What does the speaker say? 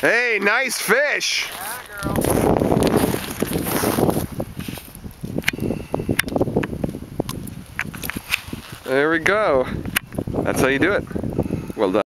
Hey, nice fish. There we go. That's how you do it.